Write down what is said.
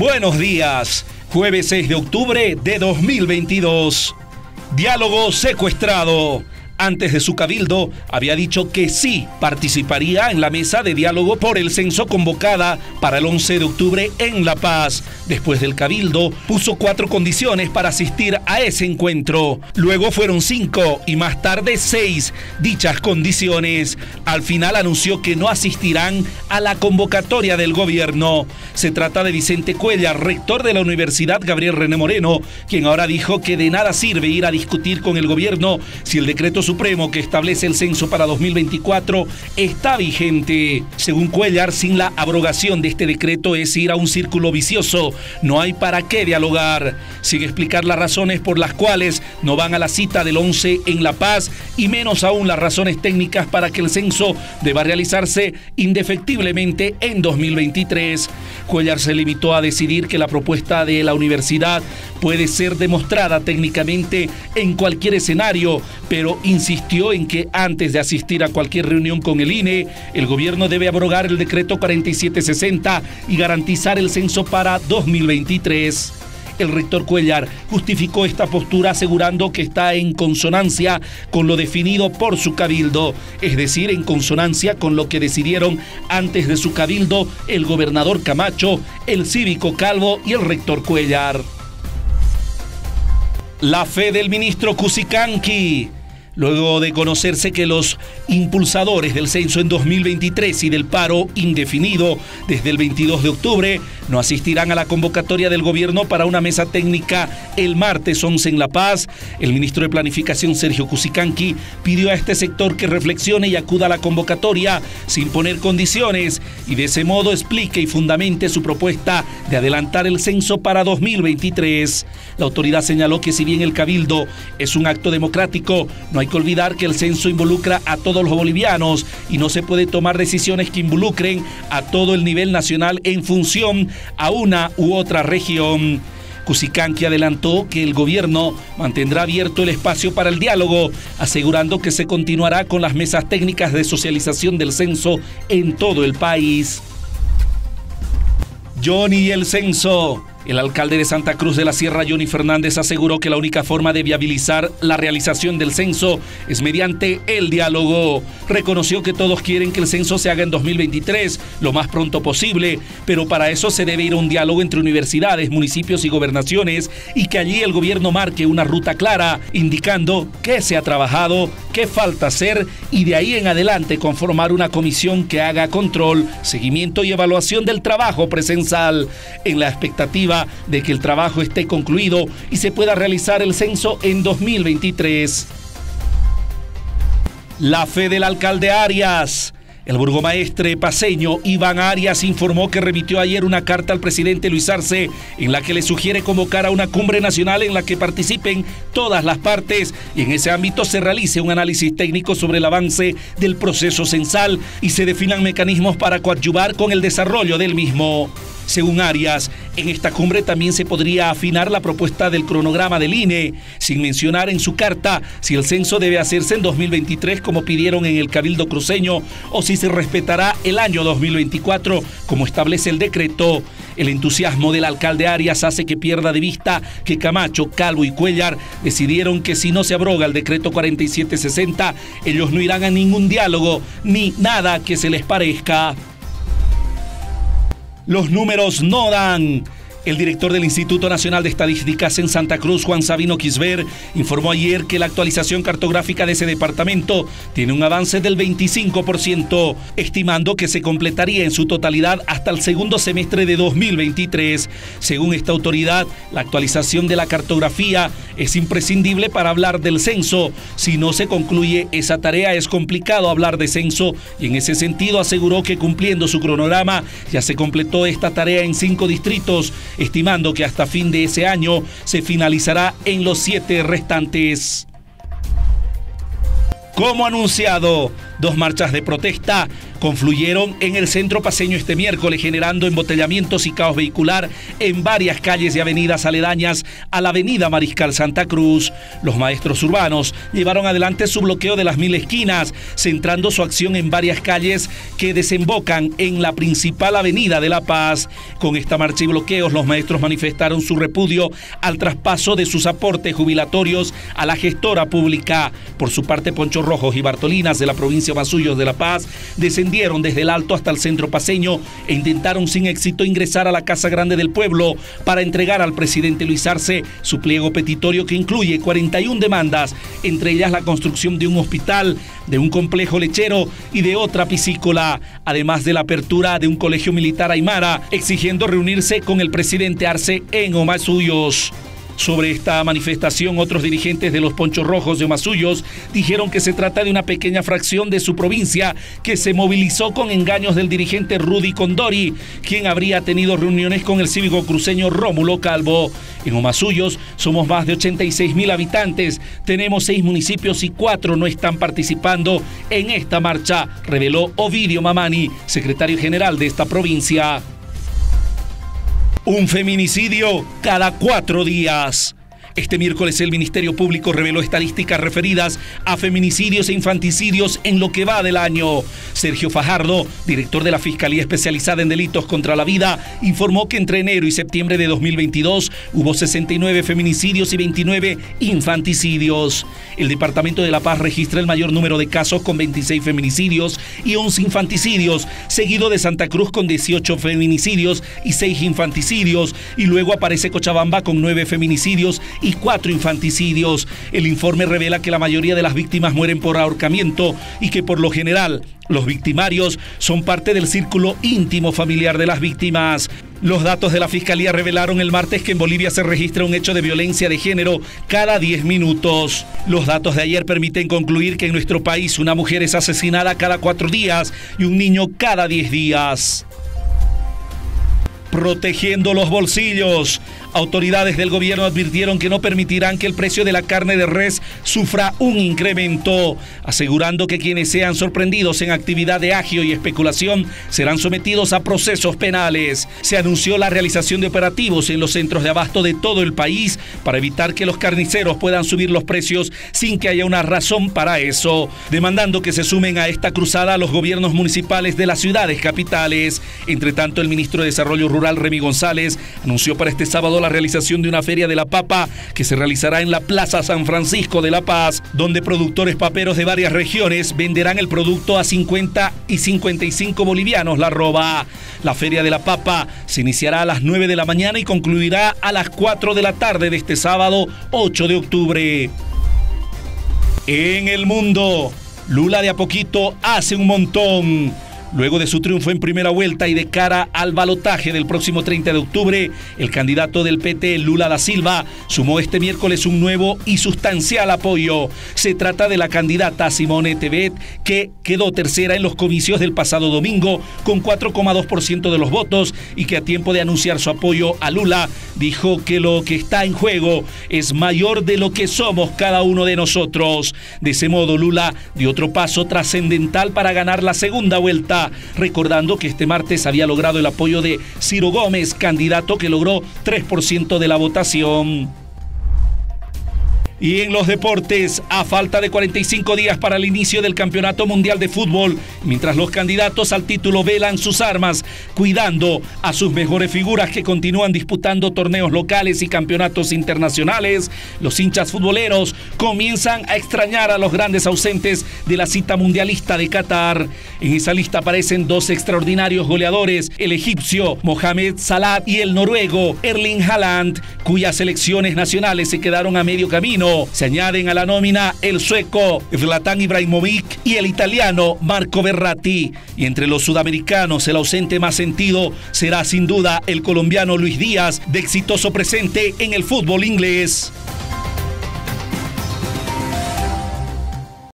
Buenos días, jueves 6 de octubre de 2022. Diálogo secuestrado antes de su cabildo, había dicho que sí participaría en la mesa de diálogo por el censo convocada para el 11 de octubre en La Paz. Después del cabildo, puso cuatro condiciones para asistir a ese encuentro. Luego fueron cinco y más tarde seis dichas condiciones. Al final anunció que no asistirán a la convocatoria del gobierno. Se trata de Vicente Cuellar, rector de la Universidad Gabriel René Moreno, quien ahora dijo que de nada sirve ir a discutir con el gobierno si el decreto Supremo que establece el censo para 2024 está vigente. Según Cuellar, sin la abrogación de este decreto es ir a un círculo vicioso. No hay para qué dialogar. Sin explicar las razones por las cuales no van a la cita del 11 en La Paz y menos aún las razones técnicas para que el censo deba realizarse indefectiblemente en 2023. Cuellar se limitó a decidir que la propuesta de la universidad puede ser demostrada técnicamente en cualquier escenario, pero insistió en que antes de asistir a cualquier reunión con el INE, el gobierno debe abrogar el decreto 4760 y garantizar el censo para 2023. El rector Cuellar justificó esta postura asegurando que está en consonancia con lo definido por su cabildo, es decir, en consonancia con lo que decidieron antes de su cabildo el gobernador Camacho, el cívico Calvo y el rector Cuellar. La fe del ministro Cusicanqui luego de conocerse que los impulsadores del censo en 2023 y del paro indefinido desde el 22 de octubre no asistirán a la convocatoria del gobierno para una mesa técnica el martes 11 en La Paz. El ministro de Planificación Sergio Cusicanqui pidió a este sector que reflexione y acuda a la convocatoria sin poner condiciones y de ese modo explique y fundamente su propuesta de adelantar el censo para 2023. La autoridad señaló que si bien el cabildo es un acto democrático, no hay que olvidar que el censo involucra a todos los bolivianos y no se puede tomar decisiones que involucren a todo el nivel nacional en función a una u otra región. Cusicanqui adelantó que el gobierno mantendrá abierto el espacio para el diálogo, asegurando que se continuará con las mesas técnicas de socialización del censo en todo el país. Johnny y el censo. El alcalde de Santa Cruz de la Sierra, Johnny Fernández, aseguró que la única forma de viabilizar la realización del censo es mediante el diálogo. Reconoció que todos quieren que el censo se haga en 2023, lo más pronto posible, pero para eso se debe ir a un diálogo entre universidades, municipios y gobernaciones y que allí el gobierno marque una ruta clara, indicando qué se ha trabajado, qué falta hacer y de ahí en adelante conformar una comisión que haga control, seguimiento y evaluación del trabajo presencial en la expectativa de que el trabajo esté concluido y se pueda realizar el censo en 2023. La fe del alcalde Arias. El burgomaestre paseño Iván Arias informó que remitió ayer una carta al presidente Luis Arce en la que le sugiere convocar a una cumbre nacional en la que participen todas las partes y en ese ámbito se realice un análisis técnico sobre el avance del proceso censal y se definan mecanismos para coadyuvar con el desarrollo del mismo. Según Arias, en esta cumbre también se podría afinar la propuesta del cronograma del INE, sin mencionar en su carta si el censo debe hacerse en 2023 como pidieron en el Cabildo Cruceño o si se respetará el año 2024 como establece el decreto. El entusiasmo del alcalde Arias hace que pierda de vista que Camacho, Calvo y Cuellar decidieron que si no se abroga el decreto 4760, ellos no irán a ningún diálogo ni nada que se les parezca. Los números no dan. El director del Instituto Nacional de Estadísticas en Santa Cruz, Juan Sabino Quisver, informó ayer que la actualización cartográfica de ese departamento tiene un avance del 25%, estimando que se completaría en su totalidad hasta el segundo semestre de 2023. Según esta autoridad, la actualización de la cartografía es imprescindible para hablar del censo. Si no se concluye esa tarea, es complicado hablar de censo y en ese sentido aseguró que cumpliendo su cronograma ya se completó esta tarea en cinco distritos estimando que hasta fin de ese año se finalizará en los siete restantes. Como anunciado, Dos marchas de protesta confluyeron en el centro paseño este miércoles, generando embotellamientos y caos vehicular en varias calles y avenidas aledañas a la avenida Mariscal Santa Cruz. Los maestros urbanos llevaron adelante su bloqueo de las mil esquinas, centrando su acción en varias calles que desembocan en la principal avenida de La Paz. Con esta marcha y bloqueos, los maestros manifestaron su repudio al traspaso de sus aportes jubilatorios a la gestora pública. Por su parte, Poncho Rojos y Bartolinas de la provincia Mazullos de La Paz descendieron desde el alto hasta el centro paseño e intentaron sin éxito ingresar a la Casa Grande del Pueblo para entregar al presidente Luis Arce su pliego petitorio que incluye 41 demandas, entre ellas la construcción de un hospital, de un complejo lechero y de otra piscícola, además de la apertura de un colegio militar aymara, exigiendo reunirse con el presidente Arce en Omasuyos. Sobre esta manifestación, otros dirigentes de los Ponchos Rojos de Omasuyos dijeron que se trata de una pequeña fracción de su provincia que se movilizó con engaños del dirigente Rudy Condori, quien habría tenido reuniones con el cívico cruceño Rómulo Calvo. En Omasuyos somos más de 86 mil habitantes, tenemos seis municipios y cuatro no están participando en esta marcha, reveló Ovidio Mamani, secretario general de esta provincia. Un feminicidio cada cuatro días. Este miércoles el Ministerio Público reveló estadísticas referidas a feminicidios e infanticidios en lo que va del año. Sergio Fajardo, director de la Fiscalía Especializada en Delitos contra la Vida, informó que entre enero y septiembre de 2022 hubo 69 feminicidios y 29 infanticidios. El Departamento de La Paz registra el mayor número de casos con 26 feminicidios y 11 infanticidios, seguido de Santa Cruz con 18 feminicidios y 6 infanticidios, y luego aparece Cochabamba con 9 feminicidios y cuatro infanticidios. El informe revela que la mayoría de las víctimas mueren por ahorcamiento y que por lo general los victimarios son parte del círculo íntimo familiar de las víctimas. Los datos de la Fiscalía revelaron el martes que en Bolivia se registra un hecho de violencia de género cada 10 minutos. Los datos de ayer permiten concluir que en nuestro país una mujer es asesinada cada cuatro días y un niño cada 10 días protegiendo los bolsillos. Autoridades del gobierno advirtieron que no permitirán que el precio de la carne de res sufra un incremento, asegurando que quienes sean sorprendidos en actividad de agio y especulación serán sometidos a procesos penales. Se anunció la realización de operativos en los centros de abasto de todo el país para evitar que los carniceros puedan subir los precios sin que haya una razón para eso, demandando que se sumen a esta cruzada los gobiernos municipales de las ciudades capitales. Entre tanto, el ministro de Desarrollo Rural, Remy González, anunció para este sábado la realización de una feria de la papa que se realizará en la Plaza San Francisco de La Paz, donde productores paperos de varias regiones venderán el producto a 50 y 55 bolivianos la roba. La feria de la papa se iniciará a las 9 de la mañana y concluirá a las 4 de la tarde de este sábado 8 de octubre. En el mundo, Lula de a poquito hace un montón. Luego de su triunfo en primera vuelta y de cara al balotaje del próximo 30 de octubre, el candidato del PT, Lula da Silva, sumó este miércoles un nuevo y sustancial apoyo. Se trata de la candidata Simone Tebet, que quedó tercera en los comicios del pasado domingo con 4,2% de los votos y que a tiempo de anunciar su apoyo a Lula, dijo que lo que está en juego es mayor de lo que somos cada uno de nosotros. De ese modo, Lula dio otro paso trascendental para ganar la segunda vuelta recordando que este martes había logrado el apoyo de Ciro Gómez, candidato que logró 3% de la votación. Y en los deportes, a falta de 45 días para el inicio del Campeonato Mundial de Fútbol, mientras los candidatos al título velan sus armas, cuidando a sus mejores figuras que continúan disputando torneos locales y campeonatos internacionales, los hinchas futboleros comienzan a extrañar a los grandes ausentes de la cita mundialista de Qatar. En esa lista aparecen dos extraordinarios goleadores, el egipcio Mohamed Salah y el noruego Erling Haaland, cuyas selecciones nacionales se quedaron a medio camino se añaden a la nómina el sueco Zlatan Ibrahimovic y el italiano Marco Berratti. Y entre los sudamericanos, el ausente más sentido será sin duda el colombiano Luis Díaz, de exitoso presente en el fútbol inglés.